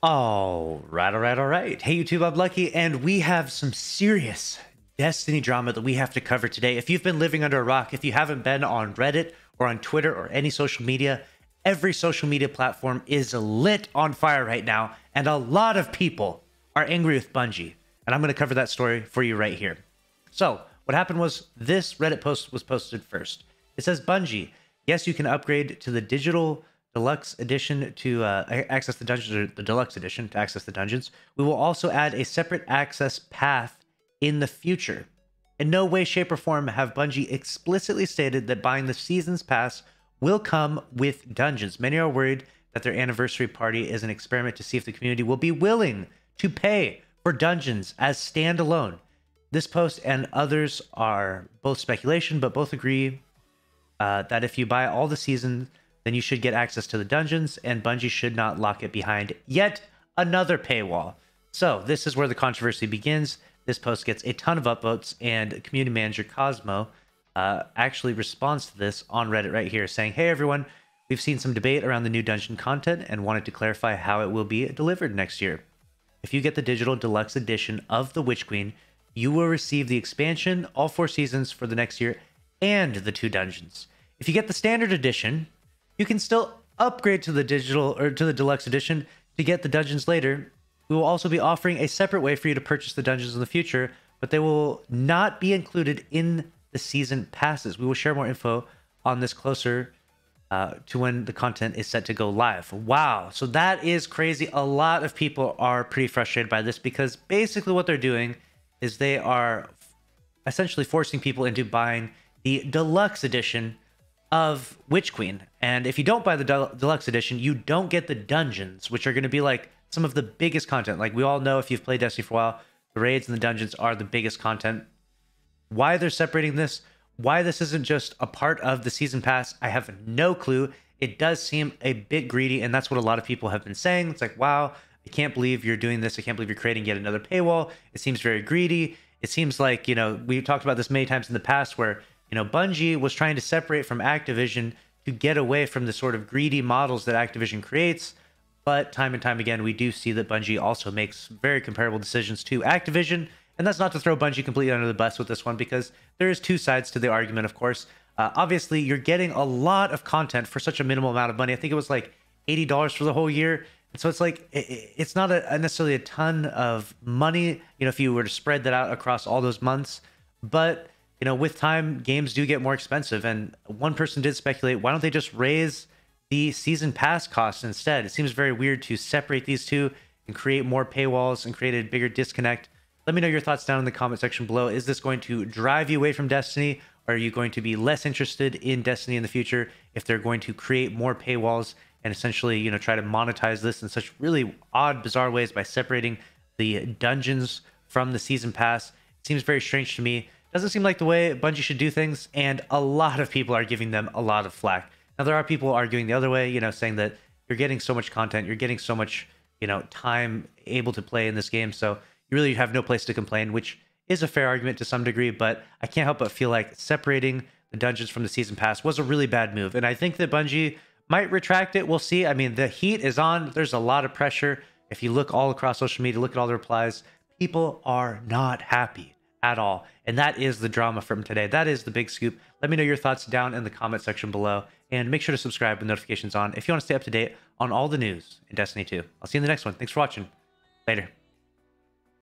All right, all right, all right. Hey, YouTube, I'm Lucky, and we have some serious Destiny drama that we have to cover today. If you've been living under a rock, if you haven't been on Reddit or on Twitter or any social media, every social media platform is lit on fire right now, and a lot of people are angry with Bungie. And I'm going to cover that story for you right here. So, what happened was this Reddit post was posted first. It says Bungie, yes, you can upgrade to the digital deluxe edition to uh, access the dungeons, or the deluxe edition to access the dungeons. We will also add a separate access path in the future. In no way, shape, or form have Bungie explicitly stated that buying the Seasons Pass will come with dungeons. Many are worried that their anniversary party is an experiment to see if the community will be willing to pay for dungeons as standalone. This post and others are both speculation, but both agree uh, that if you buy all the seasons, then you should get access to the dungeons, and Bungie should not lock it behind yet another paywall. So, this is where the controversy begins. This post gets a ton of upvotes, and community manager Cosmo uh, actually responds to this on Reddit right here, saying, Hey everyone, we've seen some debate around the new dungeon content and wanted to clarify how it will be delivered next year. If you get the digital deluxe edition of The Witch Queen, you will receive the expansion, all four seasons for the next year, and the two dungeons. If you get the standard edition, you can still upgrade to the digital or to the deluxe edition to get the dungeons later, we will also be offering a separate way for you to purchase the dungeons in the future, but they will not be included in the season passes. We will share more info on this closer uh, to when the content is set to go live. Wow. So that is crazy. A lot of people are pretty frustrated by this because basically what they're doing is they are essentially forcing people into buying the deluxe edition of Witch Queen. And if you don't buy the deluxe edition, you don't get the dungeons, which are going to be like some of the biggest content. Like we all know if you've played Destiny for a while, the raids and the dungeons are the biggest content. Why they're separating this, why this isn't just a part of the season pass, I have no clue. It does seem a bit greedy, and that's what a lot of people have been saying. It's like, wow, I can't believe you're doing this. I can't believe you're creating yet another paywall. It seems very greedy. It seems like, you know, we've talked about this many times in the past where, you know, Bungie was trying to separate from Activision to get away from the sort of greedy models that Activision creates but time and time again, we do see that Bungie also makes very comparable decisions to Activision. And that's not to throw Bungie completely under the bus with this one, because there is two sides to the argument, of course. Uh, obviously, you're getting a lot of content for such a minimal amount of money. I think it was like $80 for the whole year. And so it's like, it's not a, necessarily a ton of money, you know, if you were to spread that out across all those months. But, you know, with time, games do get more expensive. And one person did speculate, why don't they just raise the season pass cost instead. It seems very weird to separate these two and create more paywalls and create a bigger disconnect. Let me know your thoughts down in the comment section below. Is this going to drive you away from Destiny? Or are you going to be less interested in Destiny in the future if they're going to create more paywalls and essentially, you know, try to monetize this in such really odd, bizarre ways by separating the dungeons from the season pass? It seems very strange to me. Doesn't seem like the way Bungie should do things, and a lot of people are giving them a lot of flack. Now there are people arguing the other way, you know, saying that you're getting so much content, you're getting so much, you know, time able to play in this game, so you really have no place to complain, which is a fair argument to some degree, but I can't help but feel like separating the dungeons from the season pass was a really bad move. And I think that Bungie might retract it. We'll see. I mean, the heat is on. There's a lot of pressure. If you look all across social media, look at all the replies, people are not happy at all. And that is the drama from today. That is the big scoop. Let me know your thoughts down in the comment section below. And make sure to subscribe with notifications on if you want to stay up to date on all the news in Destiny 2. I'll see you in the next one. Thanks for watching. Later.